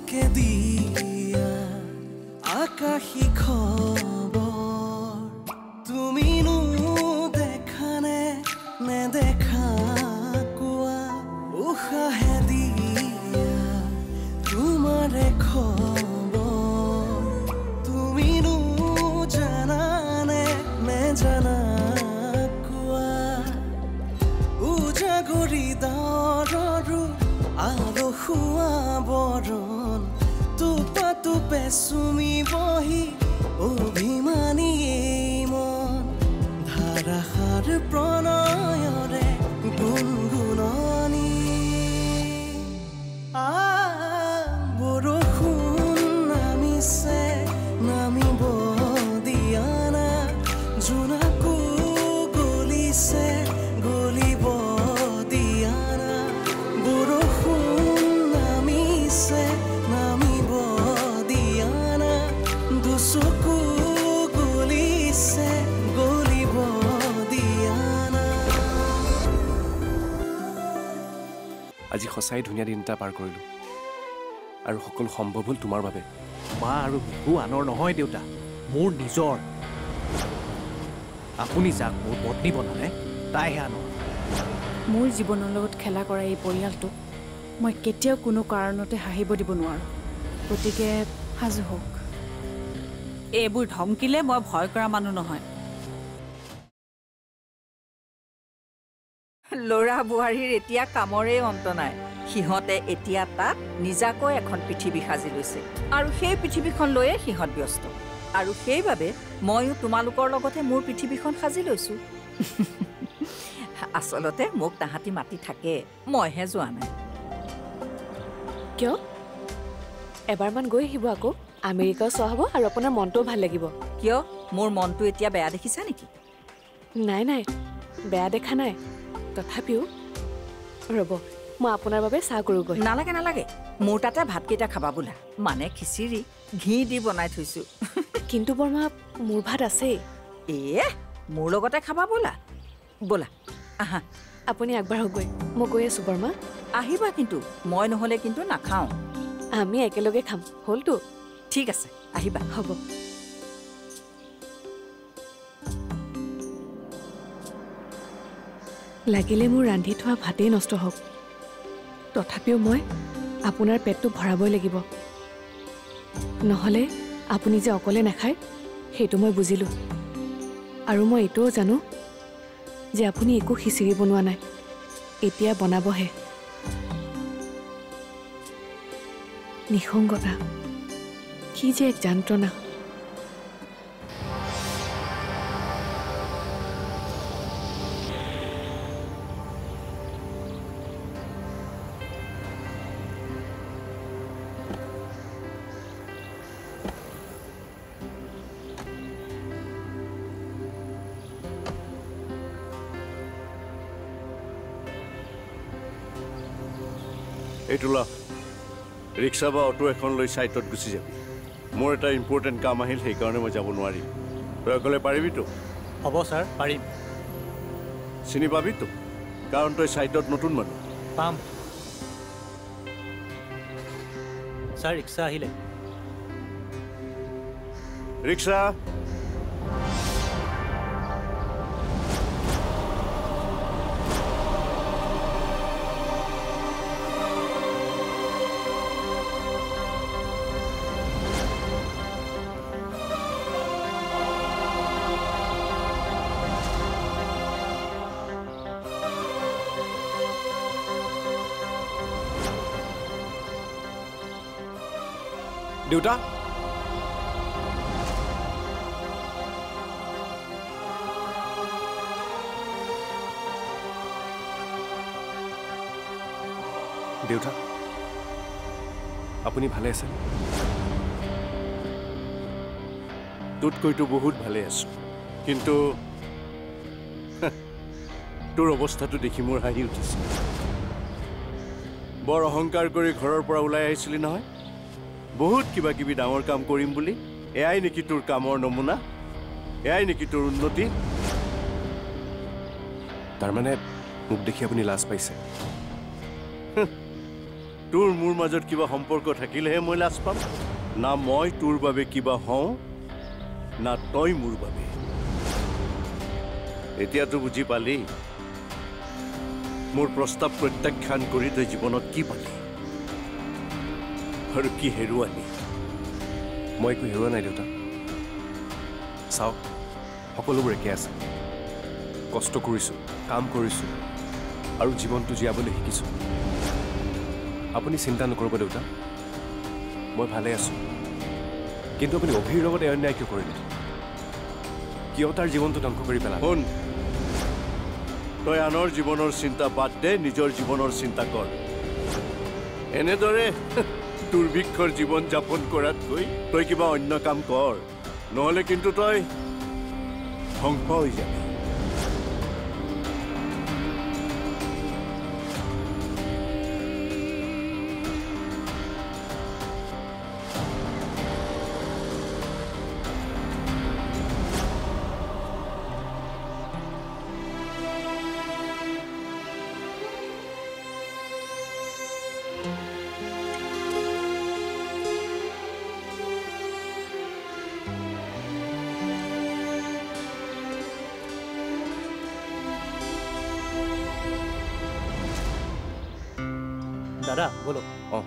জোনাকে দিয়া সঁচাই ধুনীয়া দিন এটা পাৰ কৰিলোঁ। আৰু সকলো সম্ভৱ হ'ল তোমাৰ বাবে। মা আৰু বিহু আনৰ নহয় দেউতা। মোৰ নিজৰ। আপুনি যাক মোৰ পত্নী বনালে তাইহে আনৰ। মোৰ জীৱনৰ লগত খেলা কৰা এই পৰিয়ালটোক মই কেতিয়াও কোনো কাৰণতে হাঁহিব দিব নোৱাৰোঁ। গতিকে সাজু হওক। এইবোৰ ধমকিলে মই ভয় কৰা মানুহ নহয়। ল'ৰা বোৱাৰীৰ এতিয়া কামৰে অন্ত নাই। সিহঁতে এতিয়া তাত নিজাকৈ এখন পৃথিৱী সাজি লৈছে। আৰু সেই পৃথিৱীখন লৈয়ে সিহঁত ব্যস্ত। আৰু সেইবাবে ময়ো তোমালোকৰ লগতে মোৰ পৃথিৱীখন সাজি লৈছোঁ। আচলতে মোক তাহাঁতি মাতি থাকে। মইহে যোৱা নাই। কিয়? এবাৰমান গৈ আহিব আকৌ। আমেৰিকাও চোৱা হ'ব আৰু আপোনাৰ মনটোও ভাল লাগিব। কিয়? মোৰ মনটো এতিয়া বেয়া দেখিছা নেকি? নাই নাই। বেয়া দেখা নাই। তথাপিও ৰ'ব। মই আপোনাৰ বাবে চাহ কৰোঁগৈ। নালাগে নালাগে। মোৰ তাতে ভাতকেইটা খাবা বোলা। মানে খিচিৰি ঘি দি বনাই থৈছোঁ। কিন্তু বৰমা মোৰ ভাত আছেই। এ মোৰ লগতে খাবা ব'লা। ব'লা আহা। আপুনি আগবাঢ়কগৈ মই গৈ আছোঁ বৰমা। আহিবা কিন্তু মই নহ'লে কিন্তু নাখাওঁ। আমি একেলগে খাম। হ'লতো। ঠিক আছে আহিবা। হ'ব। লাগিলে মোৰ ৰান্ধি থোৱা ভাতেই নষ্ট হওক। তথাপিও মই আপোনাৰ পেটটো ভৰাবই লাগিব। নহ'লে আপুনি যে অকলে নাখায় সেইটো মই বুজিলোঁ। আৰু মই এইটোও জানো যে আপুনি একো খিচিৰি বনোৱা নাই। এতিয়া বনাবহে। নিসংগতা। কি যে এক যন্ত্ৰণা। এইটো ল ৰিক্সা বা অটো এখন লৈ ছাইটত গুচি যাবি। মোৰ এটা ইম্পৰ্টেণ্ট কাম আহিল সেইকাৰণে মই যাব নোৱাৰিম। তই অকলে পাৰিবিতো? হ'ব ছাৰ পাৰিম। চিনি পাবিতো কাৰণ তই ছাইটত নতুন মানুহ। পাম। ছাৰ ৰিক্সা আহিলে। ৰিক্সা? দেউতা দেউতা আপুনি ভালে আছে তোতকৈতো বহুত ভালে আছো কিন্তু তোৰ অৱস্থাটো দেখি মোৰ হাঁহি উঠিছে বৰ অহংকাৰ কৰি ঘৰৰ পৰা ওলাই আহিছিলি নহয় বহুত কিবা কিবি ডাঙৰ কাম কৰিম বুলি। এয়াই নেকি তোৰ কামৰ নমুনা? এয়াই নেকি তোৰ উন্নতি? তাৰমানে মোক দেখি আপুনি লাজ পাইছে। তোৰ মোৰ মাজত কিবা সম্পৰ্ক থাকিলেহে মই লাজ পাম। না মই তোৰ বাবে কিবা হওঁ না তই মোৰ বাবে। এতিয়াতো বুজি পালি। মোৰ প্ৰস্তাৱ প্ৰত্যাখ্যান কৰি তই জীৱনত কি পালি? আৰু কি হেৰুৱালি মই একো হেৰুৱা নাই দেউতা। চাওক সকলোবোৰ একে আছে। কষ্ট কৰিছোঁ কাম কৰিছোঁ আৰু জীৱনটো জীয়াবলৈ শিকিছোঁ। আপুনি চিন্তা নকৰিব দেউতা। মই ভালে আছোঁ। কিন্তু আপুনি অভিৰ লগত এই অন্যায় কিয় কৰিলে? কিয় তাৰ জীৱনটো ধ্বংস কৰি পেলালে? শুন। তই আনৰ জীৱনৰ চিন্তা বাদ দে নিজৰ জীৱনৰ চিন্তা কৰ। এনেদৰে দুৰ্ভিক্ষৰ জীৱন যাপন কৰাতকৈ তই কিবা অন্য কাম কৰ। নহ'লে কিন্তু তই ধ্বংস হৈ যাবি। দাদা বলো অঁ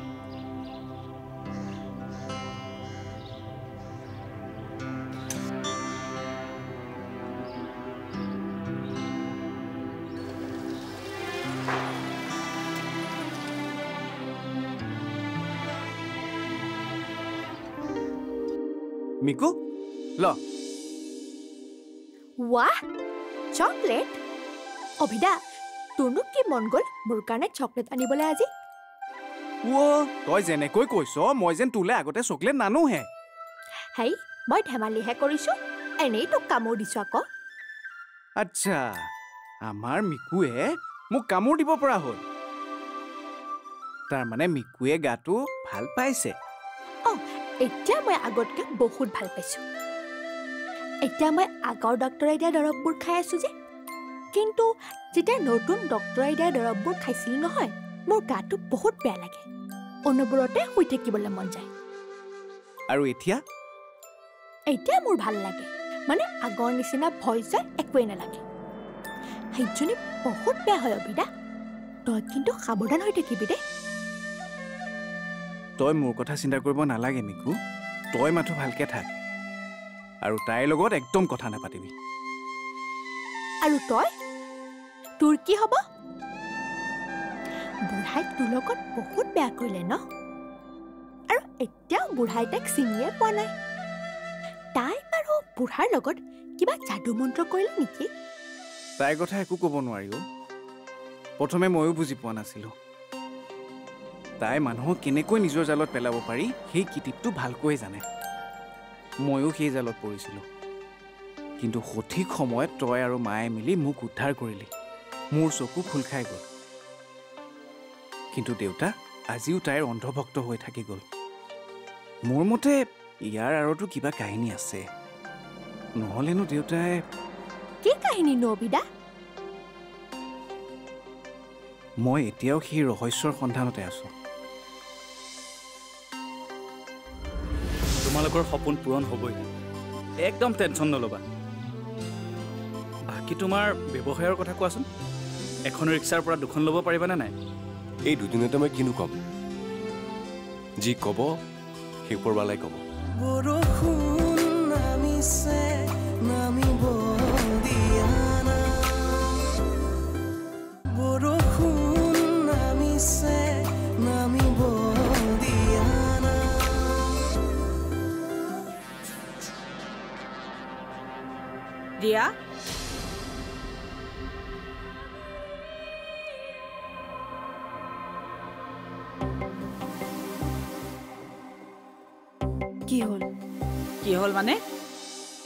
মিকু ল ৱাহ চকলেট অভিদা তোৰনো কি মন গ'ল মোৰ কাৰণে চকলেট আনিবলৈ আজি ৱ তই যেনেকৈ কৈছ মই যেন তোলে আগতে চকলেট নানোহে হেই মই ধেমালিহে কৰিছোঁ এনেই তোক কামোৰ দিছোঁ আকৌ আচ্ছা আমাৰ মিকুৱে মোক কামোৰ দিব পৰা হ'ল তাৰমানে মিকুৱে গাটো ভাল পাইছে এতিয়া মই আগতকৈ বহুত ভাল পাইছোঁ এতিয়া মই আগৰ ডক্তৰে দিয়া দৰৱবোৰ খাই আছোঁ যে কিন্তু যেতিয়া নতুন ডক্তৰে দিয়া দৰৱবোৰ খাইছিলোঁ নহয় মোৰ গাটো বহুত বেয়া লাগে। অনবৰতে শুই থাকিবলৈ মন যায়। আৰু এতিয়া? এতিয়া মোৰ ভাল লাগে। মানে আগৰ নিচিনা ভয় চয় একোৱেই নালাগে। সেইজনী বহুত বেয়া হয় অভিদা তই কিন্তু সাৱধান হৈ থাকিবি দেই। তই মোৰ কথা চিন্তা কৰিব নালাগে মিকু। তই মাথো ভালকে থাক। আৰু তাইৰ লগত একদম কথা নাপাতিবি। আৰু তই? তোৰ কি হ'ব? বুঢ়াই তোৰ লগত বহুত বেয়া কৰিলে ন? আৰু এতিয়াও বুঢ়াই তাইক চিনিয়ে পোৱা নাই। তাই বাৰু বুঢ়াৰ লগত কিবা যাদু মন্ত্ৰ কৰিলে নেকি? তাইৰ কথা একো ক'ব নোৱাৰি অ' প্ৰথমে ময়ো বুজি পোৱা নাছিলোঁ। তাই মানুহক কেনেকৈ নিজৰ জালত পেলাব পাৰি সেই কিটিপটো ভালকৈ জানে। ময়ো সেই জালত পৰিছিলোঁ। কিন্তু সঠিক সময়ত তই আৰু মায়ে মিলি মোক উদ্ধাৰ কৰিলি। মোৰ চকু খোল খাই গ'ল। কিন্তু দেউতা আজিও তাইৰ অন্ধভক্ত হৈ থাকি গ'ল। মোৰ মতে ইয়াৰ আঁৰতো কিবা কাহিনী আছে। নহ'লেনো দেউতাই কি কাহিনী নো অবিদা? মই এতিয়াও সেই ৰহস্যৰ সন্ধানতে আছোঁ। তোমালোকৰ সপোন পূৰণ হ'বই। একদম টেনশ্যন নল'বা। বাকী তোমাৰ ব্যৱসায়ৰ কথা কোৱাচোন। এখন ৰিক্সাৰ পৰা দুখন ল'ব পাৰিবানে নাই? এই দুদিনতে মই কিনো ক'ম? যি ক'ব সেই ওপৰৱালাই ক'ব। বৰষুণ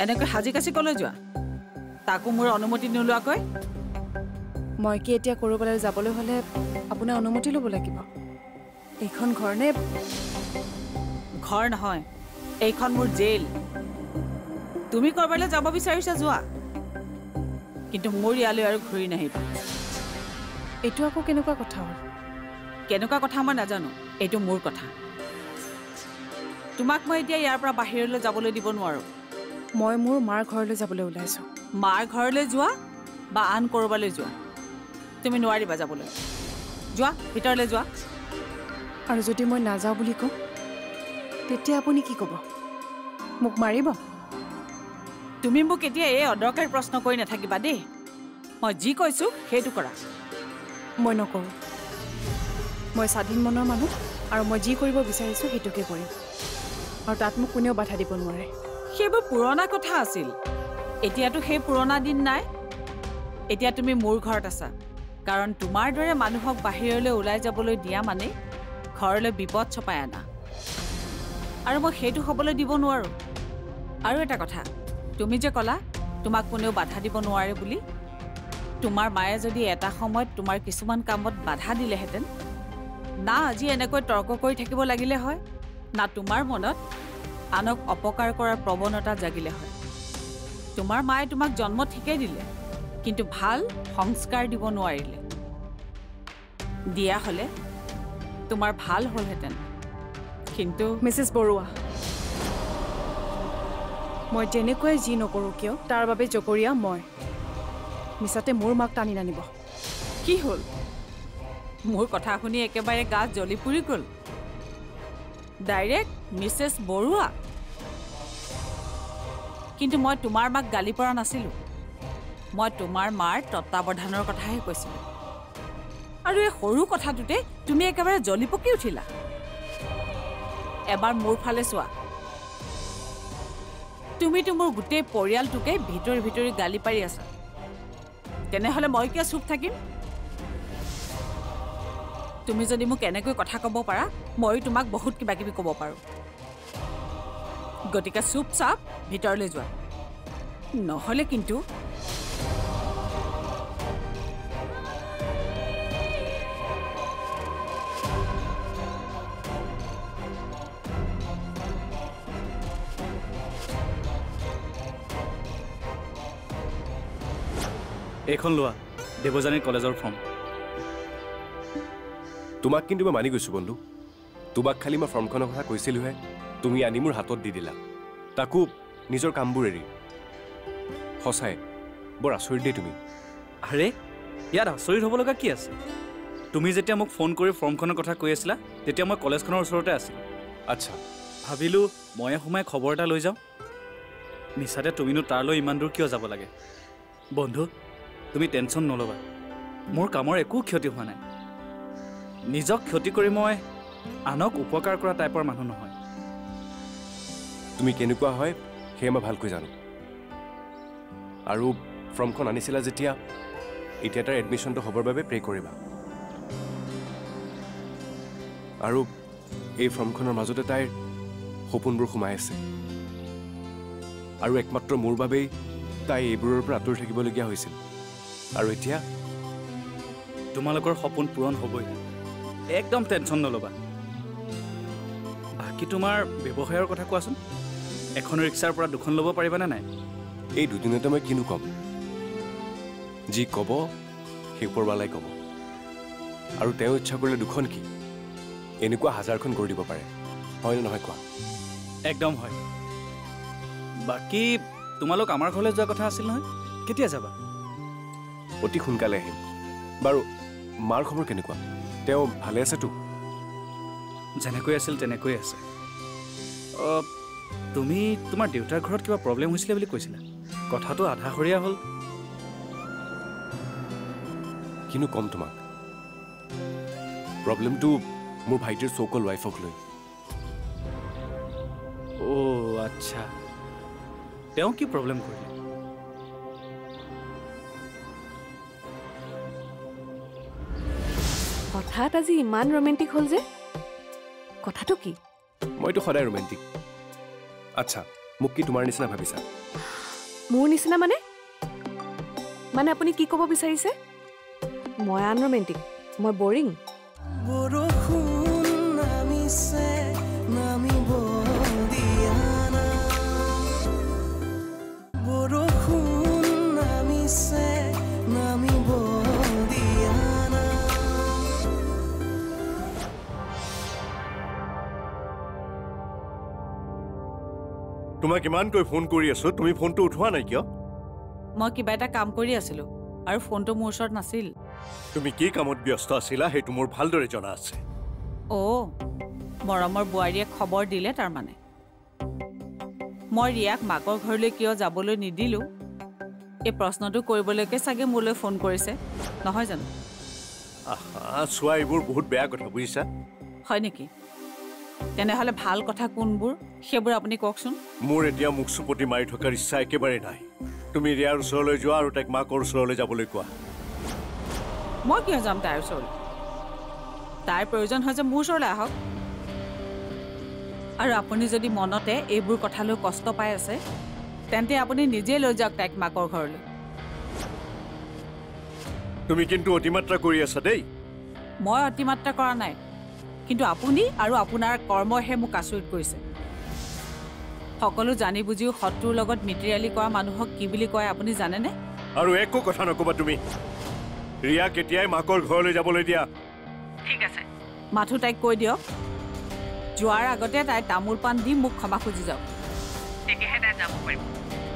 এনেকৈ সাজি কাচি কলৈ যোৱা? তাকো মোৰ অনুমতি নোলোৱাকৈ? মই কি এতিয়া ক'ৰবালৈ যাবলৈ হ'লে আপোনাৰ অনুমতি ল'ব লাগিব? এইখন ঘৰ নে ঘৰ নহয় এইখন মোৰ জেইল। তুমি ক'ৰবালৈ যাব বিচাৰিছা যোৱা? কিন্তু মোৰ ইয়ালৈ আৰু ঘূৰি নাহিবা। এইটো আকৌ কেনেকুৱা কথা হ'ল? কেনেকুৱা কথা মই নাজানো এইটো মোৰ কথা। তোমাক মই এতিয়া ইয়াৰ পৰা বাহিৰলৈ যাবলৈ দিব নোৱাৰোঁ। মই মোৰ মাৰ ঘৰলৈ যাবলৈ ওলাইছোঁ। মাৰ ঘৰলৈ যোৱা বা আন ক'ৰবালৈ যোৱা? তুমি নোৱাৰিবা যাবলৈ। যোৱা ভিতৰলৈ যোৱা। আৰু যদি মই নাযাওঁ বুলি কওঁ তেতিয়া আপুনি কি ক'ব? মোক মাৰিব? তুমি মোক এতিয়া এই অদৰকাৰী প্ৰশ্ন কৰি নাথাকিবা দেই। মই যি কৈছোঁ সেইটো কৰা। মই নকৰোঁ। মই স্বাধীন মনৰ মানুহ আৰু মই যি কৰিব বিচাৰিছোঁ সেইটোকে কৰিম। আৰু তাত মোক কোনেও বাধা দিব নোৱাৰে। সেইবোৰ পুৰণা কথা আছিল। এতিয়াতো সেই পুৰণা দিন নাই। এতিয়া তুমি মোৰ ঘৰত আছা। কাৰণ তোমাৰ দৰে মানুহক বাহিৰলৈ ওলাই যাবলৈ দিয়া মানে ঘৰলৈ বিপদ চপাই আনা। আৰু মই সেইটো হ'বলৈ দিব নোৱাৰোঁ। আৰু এটা কথা তুমি যে ক'লা তোমাক কোনেও বাধা দিব নোৱাৰে বুলি? তোমাৰ মায়ে যদি এটা সময়ত তোমাৰ কিছুমান কামত বাধা দিলেহেঁতেন না আজি এনেকৈ তৰ্ক কৰি থাকিব লাগিলে হয় না তোমাৰ মনত আনক অপকাৰ কৰাৰ প্ৰৱণতা জাগিলে হয়। তোমাৰ মায়ে তোমাক জন্ম ঠিকেই দিলে কিন্তু ভাল সংস্কাৰ দিব নোৱাৰিলে। দিয়া হ'লে তোমাৰ ভাল হ'লহেঁতেন। কিন্তু মিছেছ বৰুৱা মই যেনেকুৱাই যি নকৰোঁ কিয় তাৰ বাবে জকৰীয়া মই। মিছাতে মোৰ মাক টানি নানিব। কি হ'ল? মোৰ কথা শুনি একেবাৰে গাত জ্বলি পুৰি গ'ল। ডাইৰেক্ট মিছেছ বৰুৱা কিন্তু মই তোমাৰ মাক গালি পৰা নাছিলোঁ। মই তোমাৰ মাৰ তত্বাৱধানৰ কথাহে কৈছিলোঁ। আৰু এই সৰু কথাটোতে তুমি একেবাৰে জ্বলি পকি উঠিলা। এবাৰ মোৰ ফালে চোৱা। তুমিতো মোৰ গোটেই পৰিয়ালটোকে ভিতৰি ভিতৰি গালি পাৰি আছা। তেনেহ'লে মই কিয় চুপ থাকিম? তুমি যদি মোক এনেকৈ কথা ক'ব পাৰা ময়ো তোমাক বহুত কিবা কিবি ক'ব পাৰোঁ। গতিকে চুপ চাপ ভিতৰলৈ যোৱা। নহ'লে কিন্তু এইখন লোৱা দেৱযানী কলেজৰ ফৰ্ম। তোমাক কিন্তু মই মানি গৈছোঁ বন্ধু। তোমাক খালি মই ফৰ্মখনৰ কথা কৈছিলোঁহে। তুমি আনি মোৰ হাতত দি দিলা। তাকো নিজৰ কামবোৰ এৰি। সঁচাই বৰ আচৰিত দেই তুমি। আৰে ইয়াত আচৰিত হ'ব লগা কি আছে? তুমি যেতিয়া মোক ফোন কৰি ফৰ্মখনৰ কথা কৈ আছিলা তেতিয়া মই কলেজখনৰ ওচৰতে আছিলোঁ। আচ্ছা। ভাবিলোঁ ময়ে সোমাই খবৰ এটা লৈ যাওঁ। মিছাতে তুমিনো তালৈ ইমান দূৰ কিয় যাব লাগে? বন্ধু তুমি টেনশ্যন নল'বা। মোৰ কামৰ একো ক্ষতি হোৱা নাই। নিজক ক্ষতি কৰি মই আনক উপকাৰ কৰা টাইপৰ মানুহ নহয়। তুমি কেনেকুৱা হয় সেয়ে মই ভালকৈ জানো। আৰু ফৰ্মখন আনিছিলা যেতিয়া এতিয়া তাৰ এডমিশ্যনটো হ'বৰ বাবে প্ৰে' কৰিবা। আৰু এই ফৰ্মখনৰ মাজতে তাইৰ সপোনবোৰ সোমাই আছে। আৰু একমাত্ৰ মোৰ বাবেই তাই এইবোৰৰ পৰা আঁতৰি থাকিবলগীয়া হৈছিল। আৰু এতিয়া তোমালোকৰ সপোন পূৰণ হ'বই। একদম টেনশ্যন নল'বা। বাকী তোমাৰ ব্যৱসায়ৰ কথা কোৱাচোন? এখন ৰিক্সাৰ পৰা দুখন ল'ব পাৰিবানে নাই? এই দুদিনতে মই কিনো ক'ম? যি ক'ব সেই ওপৰৱালাই ক'ব। আৰু তেওঁ ইচ্ছা কৰিলে দুখন কি? এনেকুৱা হাজাৰখন কৰি দিব পাৰে। হয়নে নহয় কোৱা? একদম হয়। বাকী তোমালোক আমাৰ ঘৰলৈ যোৱা কথা আছিল নহয়? কেতিয়া যাবা? অতি সোনকালে আহিম। বাৰু মাৰ খবৰ কেনেকুৱা? তেওঁ ভালে আছেতো যেনেকৈ আছিল তেনেকৈ আছে। তুমি তোমাৰ দেউতাৰ ঘৰত কিবা প্ৰব্লেম হৈছিলে বুলি কৈছিলা? কথাটো আধাষৰীয়া হ'ল। কিনো ক'ম তোমাক? প্ৰব্লেমটো মোৰ ভাইটিৰ চৌকল ৱাইফক লৈ। অ' আচ্ছা। তেওঁ কি প্ৰব্লেম কৰিলে? হঠাৎ আজি ইমান ৰোমেণ্টিক হ'ল যে। কথাটো কি? মইতো সদায় ৰোমেণ্টিক আচ্ছা মোক কি তোমাৰ নিচিনা ভাবিছা? মোৰ নিচিনা মানে? মানে আপুনি কি ক'ব বিচাৰিছে? মই আন ৰোমেণ্টিক মই বৰিং বৰষুণ নামিছে। তোমাক ইমানকৈ ফোন কৰি আছো তুমি ফোনটো উঠোৱা নাই কিয়? মই কিবা এটা কাম কৰি আছিলোঁ আৰু ফোনটো মোৰ ওচৰত নাছিল। তুমি কি কামত ব্যস্ত আছিলা সেইটো মোৰ ভালদৰে জনা আছে। অ' মৰমৰ বোৱাৰীয়ে খবৰ দিলে তাৰমানে মই ৰিয়াক মাকৰ ঘৰলৈ কিয় যাবলৈ নিদিলোঁ? এই প্ৰশ্নটো কৰিবলৈকে চাগে মোলৈ ফোন কৰিছে নহয় জানো? আহা চোৱা এইবোৰ বহুত বেয়া কথা বুজিছা। হয় নেকি? তেনেহ'লে ভাল কথা কোনবোৰ? সেইবোৰ আপুনি কওকচোন। মোৰ এতিয়া মুখ চুপতি মাৰি থকাৰ ইচ্ছা একেবাৰে নাই। তুমি ৰিয়াৰ ওচৰলৈ যোৱা আৰু তাইক মাকৰ ওচৰলৈ যাবলৈ কোৱা। মই কিয় যাম তাইৰ ওচৰলৈ? তাইৰ প্ৰয়োজন হয় যে মোৰ ওচৰলৈ আহক। আৰু আপুনি যদি মনতে এইবোৰ কথালৈ কষ্ট পাই আছে তেন্তে আপুনি নিজেই লৈ যাওক তাইক মাকৰ ঘৰলৈ। তুমি কিন্তু অতিমাত্ৰা কৰি আছা দেই। মই অতিমাত্ৰা কৰা নাই। কিন্তু আপুনি আৰু আপোনাৰ কৰ্মইহে মোক আচৰিত কৰিছে। সকলো জানি বুজিও শত্ৰুৰ লগত মিতিৰালি কৰা মানুহক কি বুলি কয় আপুনি জানেনে? আৰু একো কথা নকবা তুমি। ৰিয়াক এতিয়াই মাকৰ ঘৰলৈ যাবলৈ দিয়া। ঠিক আছে। মাথো তাইক কৈ দিয়ক। যোৱাৰ আগতে তাই তামোল পাণ দি মোক ক্ষমা খুজি যাওক। তেতিয়াহে তাই যাব পাৰিব।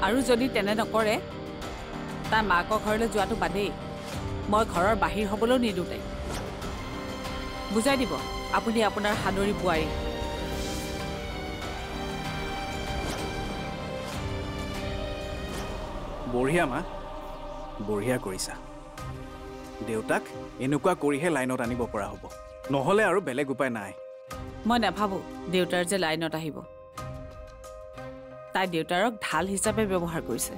আৰু যদি তেনে নকৰে তাই মাকৰ ঘৰলৈ যোৱাটো বাদেই মই ঘৰৰ বাহিৰ হ'বলৈও নিদিওঁ তাইক। বুজাই দিব। আপুনি আপোনাৰ সাদৰী বোৱাৰী। বঢ়িয়া মা। বঢ়িয়া কৰিছা। দেউতাক এনেকুৱা কৰিহে লাইনত আনিব পৰা হ'ব। নহ'লে আৰু বেলেগ উপায় নাই। মই নাভাবোঁ দেউতাৰ যে লাইনত আহিব। তাই দেউতাৰক ঢাল হিচাপে ব্যৱহাৰ কৰিছে।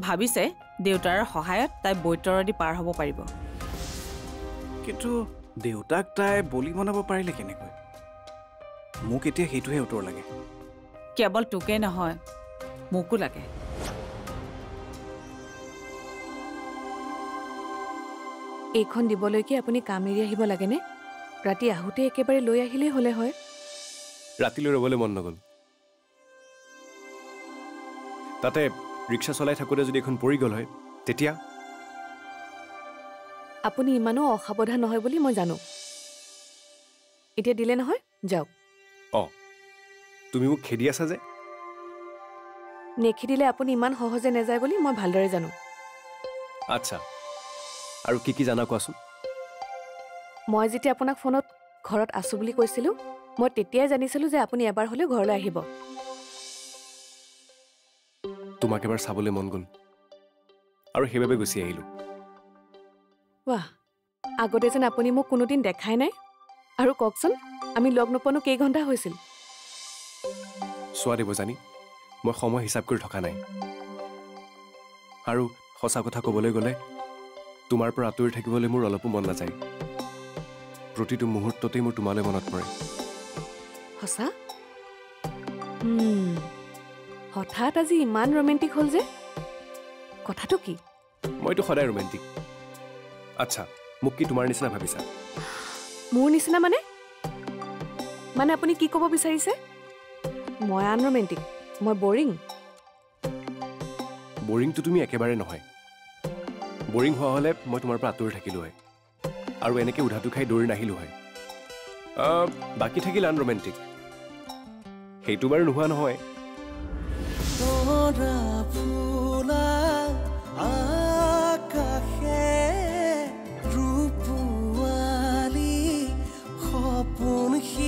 ভাবিছে দেউতাৰৰ সহায়ত তাই বৈতৰদি পাৰ হ'ব পাৰিব। কিন্তু দেউতাক তাই বলি বনাব পাৰিলে কেনেকৈ? মোক এতিয়া সেইটোহে উত্তৰ লাগে। কেৱল তোকেই নহয় মোকো লাগে। এইখন দিবলৈকে আপুনি কাম এৰি আহিব লাগেনে? ৰাতি আহোঁতে একেবাৰে লৈ আহিলেই হ'লে হয়। ৰাতিলৈ ৰ'বলৈ মন নগ'ল। তাতে ৰিক্সা চলাই থাকোঁতে যদি এখন পৰি গ'ল হয় তেতিয়া আপুনি ইমানো অসাৱধান নহয় বুলি মই জানো। এতিয়া দিলে নহয়? যাওক। অঁ। তুমি মোক খেদি আছা যে? নেখেদিলে আপুনি ইমান সহজে নাযায় বুলি মই ভালদৰে জানো। আচ্ছা। আৰু কি কি জানা কোৱাচোন? মই যেতিয়া আপোনাক ফোনত ঘৰত আছোঁ বুলি কৈছিলোঁ মই তেতিয়াই জানিছিলোঁ যে আপুনি এবাৰ হ'লেও ঘৰলৈ আহিব। তোমাক এবাৰ চাবলৈ মন গ'ল। আৰু সেইবাবে গুচি আহিলোঁ। ৱাহ আগতে যেন আপুনি মোক কোনোদিন দেখাই নাই। আৰু কওকচোন আমি লগ নোপোৱানো কেইঘণ্টা হৈছিল? চোৱা দেৱজানী মই সময় হিচাপ কৰি থকা নাই। আৰু সঁচা কথা ক'বলৈ গ'লে তোমাৰ পৰা আঁতৰি থাকিবলৈ মোৰ অলপো মন নাযায়। প্ৰতিটো মুহূৰ্ততেই মোৰ তোমালৈ মনত পৰে। সঁচা? হঠাৎ আজি ইমান ৰোমেণ্টিক হ'ল যে। কথাটো কি? মইতো সদায় ৰোমেণ্টিক। আচ্ছা মোক কি তোমাৰ নিচিনা ভাবিছা? মোৰ নিচিনা মানে? মানে আপুনি কি ক'ব বিচাৰিছে? মই আন ৰোমেণ্টিক মই বৰিং। বৰিংটো তুমি একেবাৰে নহয়। বৰিং হোৱা হ'লে মই তোমাৰ পৰা আঁতৰি থাকিলোঁ হয়। আৰু এনেকৈ উধাটো খাই দৌৰি নাহিলোঁ হয়। বাকী থাকিল আন ৰোমেণ্টিক সেইটো বাৰু নোহোৱা নহয়।